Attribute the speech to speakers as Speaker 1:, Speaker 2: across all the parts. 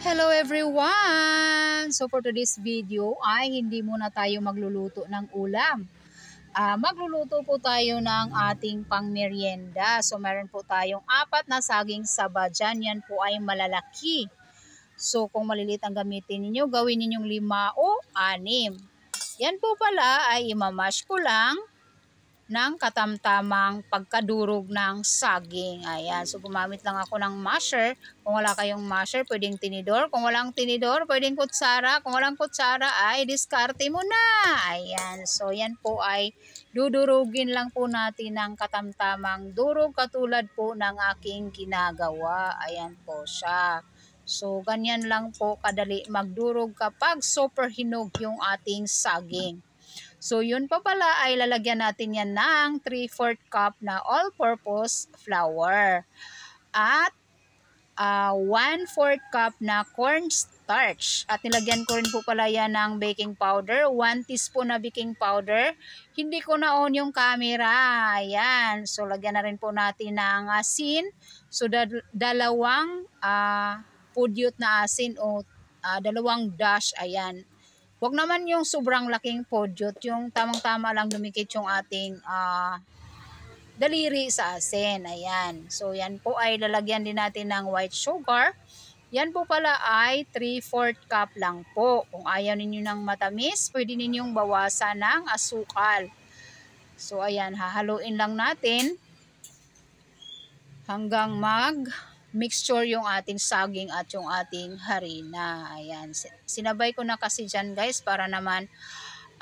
Speaker 1: Hello everyone! So for today's video ay hindi muna tayo magluluto ng ulam. Uh, magluluto po tayo ng ating pangmeryenda. So meron po tayong apat na saging saba dyan. Yan po ay malalaki. So kung malilit ang gamitin ninyo, gawin ninyong lima o anim. Yan po pala ay imamash ko lang ng katamtamang pagkadurog ng saging. Ayan, so gumamit lang ako ng masher. Kung wala kayong masher, pwedeng tinidor. Kung walang tinidor, pwedeng kutsara. Kung walang kutsara, ay diskarte mo na. Ayan, so yan po ay dudurugin lang po natin ng katamtamang durog katulad po ng aking ginagawa. Ayan po siya. So, ganyan lang po kadali magdurog kapag super hinog yung ating saging. So, yun pa pala ay lalagyan natin yan ng 3-4 cup na all-purpose flour. At uh, ah, 1-4 cup na cornstarch. At nilagyan ko rin po pala yan ng baking powder. 1 teaspoon na baking powder. Hindi ko na on yung camera. Ayan. So, lagyan na rin po natin ng asin. So, da dalawang uh, pudyot na asin o uh, dalawang dash. Ayan. Huwag naman yung sobrang laking podyot, yung tamang-tama lang dumikit yung ating uh, daliri sa asin. Ayan. So, yan po ay lalagyan din natin ng white sugar. Yan po pala ay 3-4 cup lang po. Kung ayaw ninyo ng matamis, pwede ninyong bawasan ng asukal. So, ayan, hahaluin lang natin hanggang mag mixture yung ating saging at yung ating harina. Ayan. Sinabay ko na kasi dyan guys para naman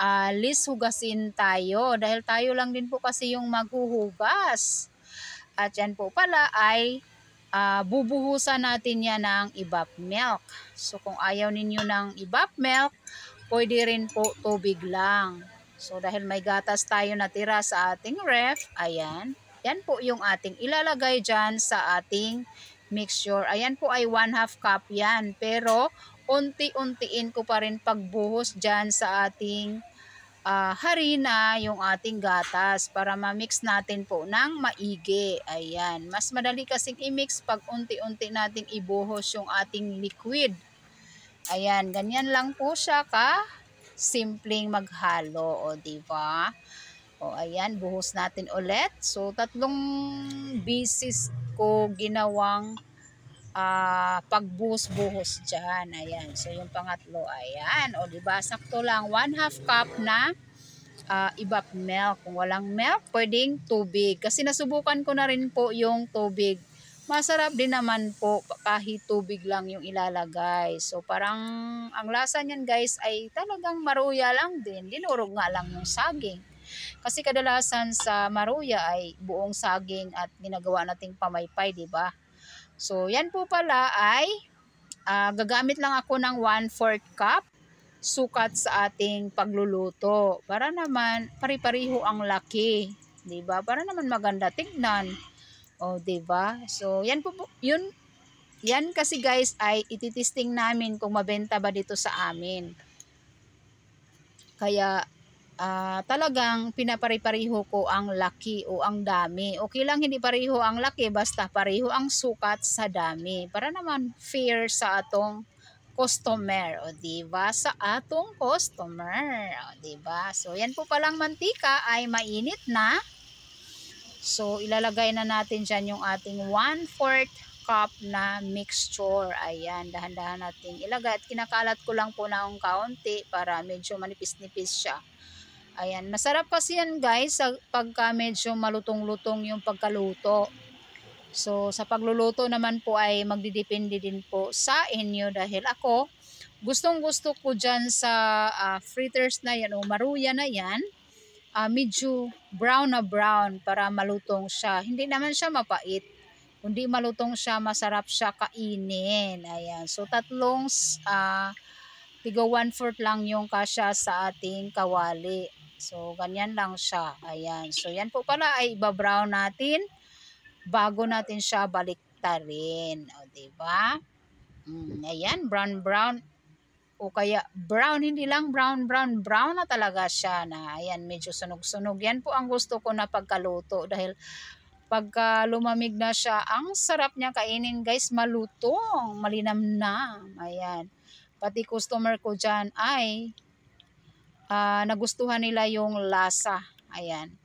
Speaker 1: uh, lis hugasin tayo. Dahil tayo lang din po kasi yung maghuhugas. At yan po pala ay uh, bubuhusan natin yan ng ibap milk. So kung ayaw ninyo ng ibap milk, pwede rin po tubig lang. So dahil may gatas tayo natira sa ating ref, ayan, yan po yung ating ilalagay dyan sa ating mixture. Ayan po ay 1 half cup yan. Pero unti-untiin ko pa rin pagbuhos dyan sa ating uh, harina, yung ating gatas para ma-mix natin po ng maigi. Ayan. Mas madali kasing i-mix pag unti-unti natin ibuhos yung ating liquid. Ayan. Ganyan lang po siya ka simpleng maghalo. O, diba? O, ayan. Buhos natin ulit. So, tatlong bisis ko ginawang uh, pagbuhos-buhos dyan. Ayan. So, yung pangatlo, ayan. O, diba? Sakto lang. 1 half cup na uh, ibap milk. Kung walang milk, pwedeng tubig. Kasi nasubukan ko na rin po yung tubig. Masarap din naman po kahit tubig lang yung ilalagay. So, parang ang lasa niyan guys ay talagang maruya lang din. Dinurog nga lang yung saging. Kasi kadalasan sa maruya ay buong saging at ginagawa nating pamaypay, di ba? So, yan po pala ay uh, gagamit lang ako ng 1/4 cup sukat sa ating pagluluto. Para naman pari-pariho ang laki, 'di ba? Para naman maganda tignan. O, 'di ba? So, yan po, po 'yun yan kasi guys ay ititesting namin kung mabenta ba dito sa amin. Kaya uh, talagang pinapare-pareho ko ang laki o ang dami. Okay lang hindi pareho ang laki, basta pareho ang sukat sa dami. Para naman fair sa atong customer, o diba? Sa atong customer, o diba? So, yan po palang mantika ay mainit na. So, ilalagay na natin dyan yung ating 1-4 cup na mixture. Ayan, dahan-dahan natin ilagay. At kinakalat ko lang po ng kaunti para medyo manipis-nipis siya. Ayan, masarap kasi yan guys pagka medyo malutong-lutong yung pagkaluto. So, sa pagluluto naman po ay magdidepende din po sa inyo dahil ako, gustong gusto ko dyan sa uh, fritters na yan o maruya na yan, uh, medyo brown na brown para malutong siya. Hindi naman siya mapait. Kundi malutong siya, masarap siya kainin. Ayan. So, tatlong uh, tiga one-fourth lang yung kasya sa ating kawali. So, ganyan lang siya. Ayan. So, yan po pala ay ibabrown natin bago natin siya baliktarin. O, diba? Mm, ayan, brown, brown. O kaya brown, hindi lang brown, brown, brown na talaga siya na ayan, medyo sunog-sunog. Yan po ang gusto ko na pagkaluto dahil Pagka lumamig na siya, ang sarap niya kainin guys, malutong, malinamnam. Ayan. Pati customer ko dyan ay uh, nagustuhan nila yung lasa. Ayan.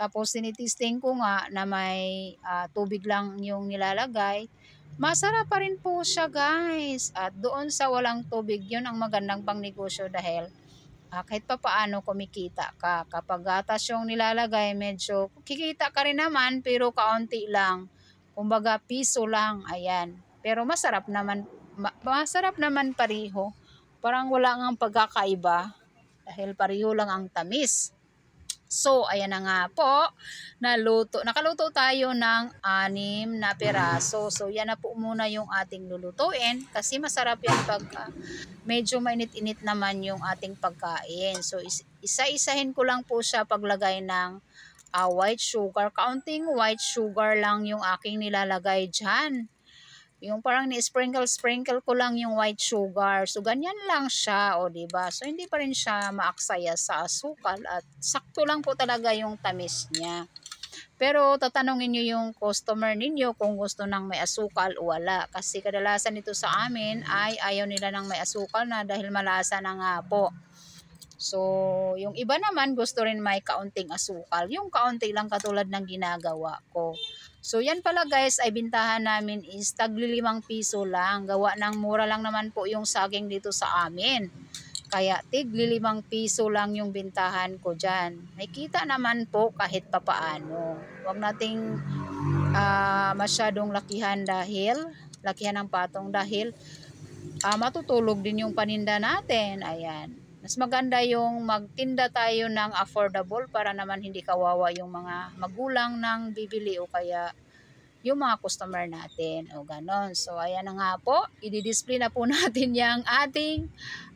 Speaker 1: Tapos tinitisting ko nga na may uh, tubig lang yung nilalagay. Masarap pa rin po siya guys. At doon sa walang tubig, yun ang magandang pang negosyo dahil uh, kahit pa paano kumikita ka. Kapag gatas yung nilalagay, medyo kikita ka rin naman pero kaunti lang. Kumbaga piso lang, ayan. Pero masarap naman, ma masarap naman pareho. Parang wala ngang pagkakaiba dahil pareho lang ang tamis. So, ayan na nga po, naluto. Nakaluto tayo ng anim na peraso. So, yan na po muna yung ating lulutuin kasi masarap yan pag uh, medyo mainit-init naman yung ating pagkain. So, is isa-isahin ko lang po siya paglagay ng uh, white sugar. Counting white sugar lang yung aking nilalagay dyan. Yung parang ni-sprinkle-sprinkle ko lang yung white sugar. So, ganyan lang siya, o ba diba? So, hindi pa rin siya maaksaya sa asukal at sakto lang po talaga yung tamis niya. Pero tatanungin nyo yung customer ninyo kung gusto ng may asukal o wala. Kasi kadalasan ito sa amin ay ayaw nila ng may asukal na dahil malasa na nga po. So, yung iba naman gusto rin may kaunting asukal. Yung kaunti lang katulad ng ginagawa ko. So yan pala guys ay bintahan namin is tagli limang piso lang. Gawa ng mura lang naman po yung saging dito sa amin. Kaya tigli limang piso lang yung bintahan ko dyan. May kita naman po kahit papaano. Huwag nating uh, masyadong lakihan dahil lakihan ng patong dahil uh, matutulog din yung paninda natin. Ayan. Mas maganda yung magtinda tayo ng affordable para naman hindi kawawa yung mga magulang ng bibili o kaya yung mga customer natin o ganon. So ayan na nga po, i-display na po natin yung ating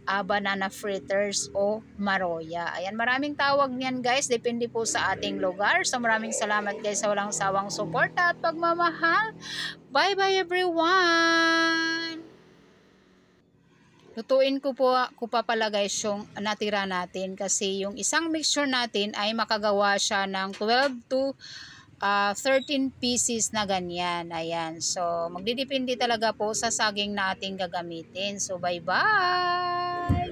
Speaker 1: uh, banana fritters o maroya. Ayan, maraming tawag niyan guys, depende po sa ating lugar. So maraming salamat guys sa walang sawang suporta at pagmamahal. Bye bye everyone! Lutuin ko po ko pa pala guys yung natira natin kasi yung isang mixture natin ay makagawa siya ng 12 to uh, ah, 13 pieces na ganyan. Ayan. So magdidepende talaga po sa saging na ating gagamitin. So bye bye!